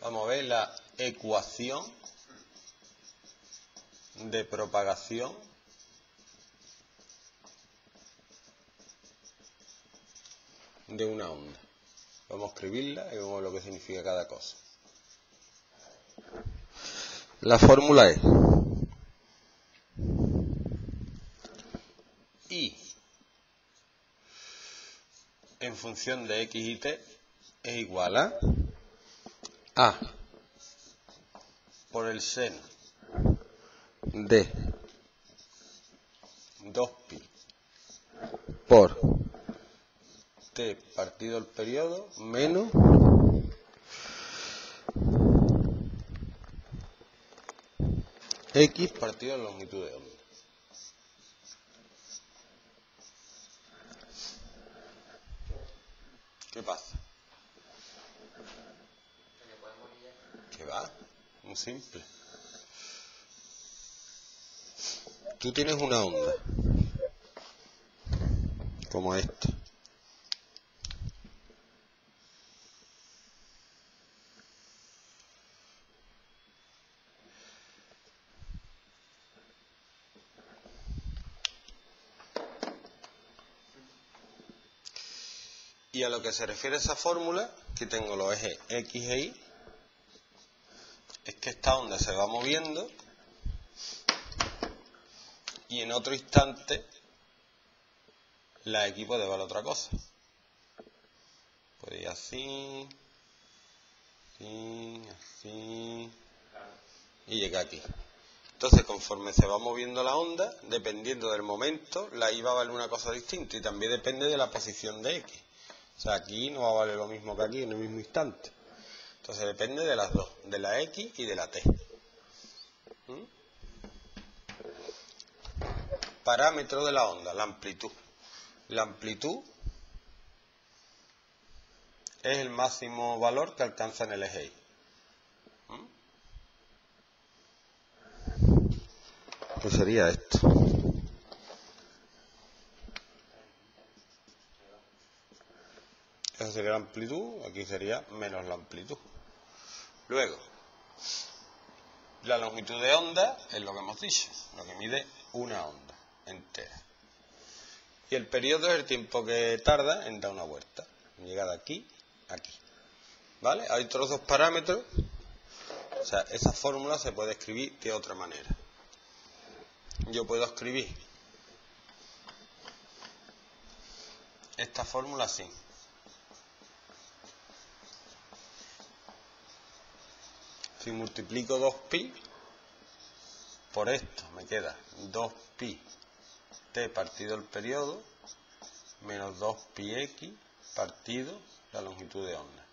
Vamos a ver la ecuación de propagación de una onda. Vamos a escribirla y vemos lo que significa cada cosa. La fórmula es I en función de x y t es igual a A. Por el seno. De 2pi por. T partido el periodo menos. X partido la longitud de onda. ¿Qué pasa? Va? Muy simple. Tú tienes una onda como esta. Y a lo que se refiere esa fórmula, que tengo los ejes X e Y, es que esta onda se va moviendo y en otro instante la X puede valer otra cosa. Puede ir así, así, así, y llega aquí. Entonces, conforme se va moviendo la onda, dependiendo del momento, la Y va a valer una cosa distinta y también depende de la posición de X. O sea, aquí no va a valer lo mismo que aquí en el mismo instante. Entonces depende de las dos, de la X y de la T. ¿Mm? Parámetro de la onda, la amplitud. La amplitud es el máximo valor que alcanza en el eje Y. ¿Mm? ¿Qué sería esto? Sería la amplitud, aquí sería menos la amplitud. Luego, la longitud de onda es lo que hemos dicho, lo que mide una onda entera. Y el periodo es el tiempo que tarda en dar una vuelta, llegar de aquí a aquí. ¿Vale? Hay otros dos parámetros, o sea, esa fórmula se puede escribir de otra manera. Yo puedo escribir esta fórmula así. Si multiplico 2pi por esto, me queda 2pi t partido el periodo menos 2pi x partido la longitud de onda.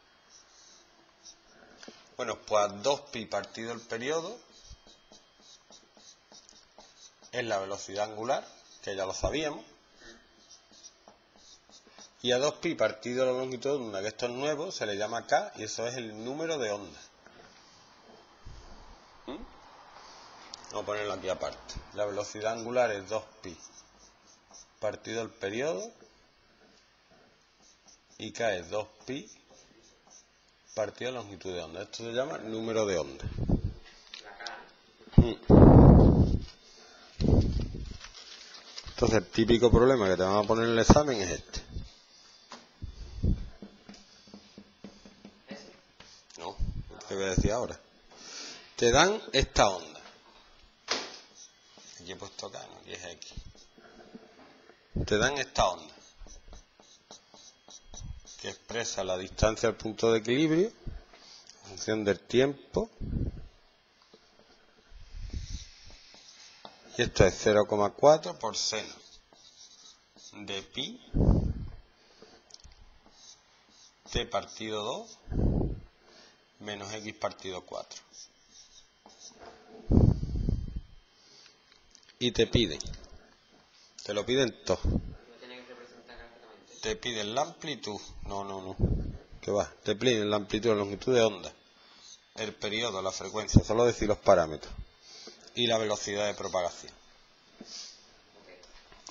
Bueno, pues a 2pi partido el periodo es la velocidad angular, que ya lo sabíamos, y a 2pi partido la longitud de onda, que esto es nuevo, se le llama k, y eso es el número de ondas. Vamos a ponerlo aquí aparte. La velocidad angular es 2pi partido el periodo y es 2pi partido la longitud de onda. Esto se llama número de onda. Entonces el típico problema que te van a poner en el examen es este. No, te voy a decir ahora. Te dan esta onda. Aquí he puesto acá, no, aquí es X. Te dan esta onda que expresa la distancia al punto de equilibrio en función del tiempo. Y esto es 0,4 por seno de pi t partido 2 menos x partido 4. Y te piden, te lo piden todo. Te piden la amplitud, no, no, no, ¿qué va? Te piden la amplitud, la longitud de onda, el periodo, la frecuencia, solo decir los parámetros y la velocidad de propagación.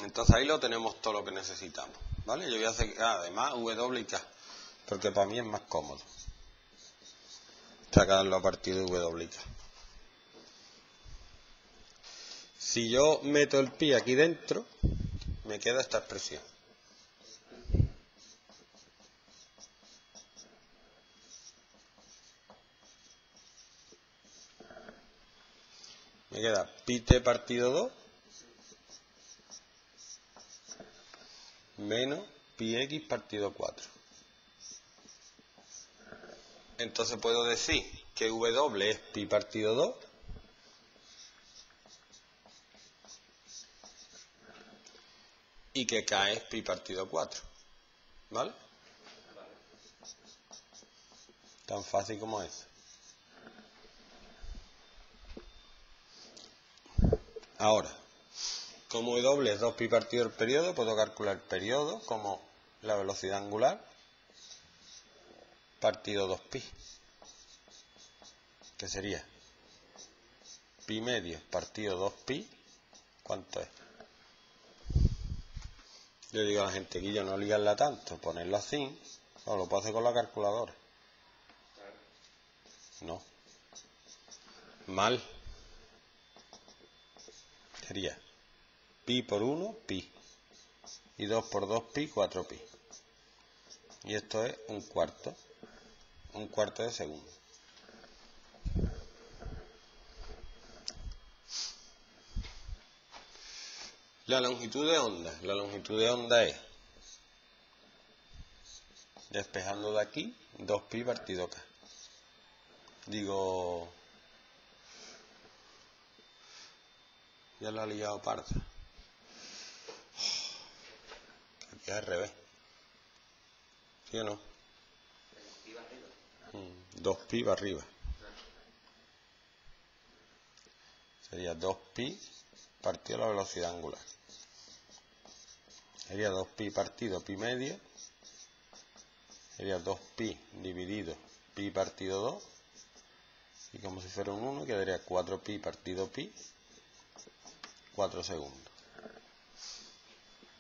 Entonces ahí lo tenemos todo lo que necesitamos, ¿vale? Yo voy a hacer, ah, además, W y K, porque para mí es más cómodo. sacarlo a partir de W. Si yo meto el pi aquí dentro, me queda esta expresión. Me queda pi t partido 2 menos pi x partido 4. Entonces puedo decir que w es pi partido 2 y que k es pi partido 4. ¿Vale? Tan fácil como es. Ahora, como W es 2pi partido el periodo, puedo calcular el periodo como la velocidad angular partido 2pi, que sería pi medio partido 2pi, ¿cuánto es? Yo digo a la gente yo no ligarla tanto, ponerlo así, o lo puedo hacer con la calculadora. No. Mal. Sería pi por 1, pi. Y 2 por 2, pi, 4 pi. Y esto es un cuarto. Un cuarto de segundo. La longitud de onda. La longitud de onda es, despejando de aquí, 2pi partido k. Digo, ya lo ha liado parda. Aquí es al revés. ¿Sí o no? 2pi va arriba. Sería 2pi partido la velocidad angular. Sería 2pi partido pi medio. Sería 2pi dividido pi partido 2. Y como si fuera un 1 quedaría 4pi partido pi. 4 segundos.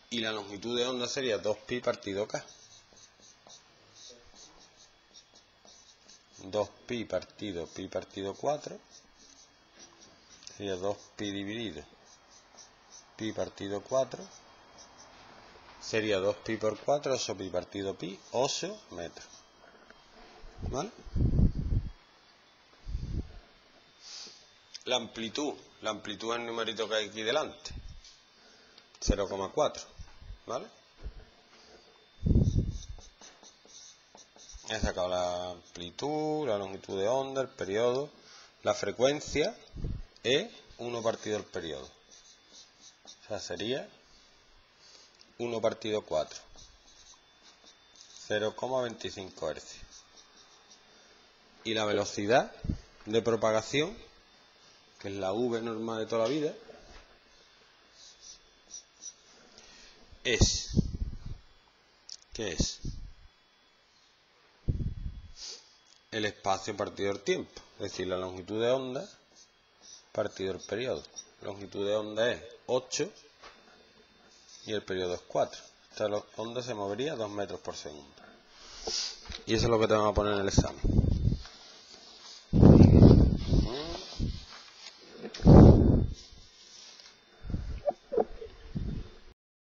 Y la longitud de onda sería 2pi partido k. 2pi partido pi partido 4 sería 2pi dividido pi partido 4 sería 2pi por 4, 8 pi partido pi, 8 metros. ¿Vale? La amplitud, la amplitud es el numerito que hay aquí delante, 0,4. ¿Vale? He sacado la amplitud, la longitud de onda, el periodo, la frecuencia es 1 partido el periodo. O sea, sería 1 partido 4. 0,25 Hz. Y la velocidad de propagación, que es la V normal de toda la vida, es, ¿qué es? El espacio partido el tiempo, es decir, la longitud de onda partido el periodo. Longitud de onda es 8 y el periodo es 4. Esta onda se movería 2 metros por segundo. Y eso es lo que te vamos a poner en el examen.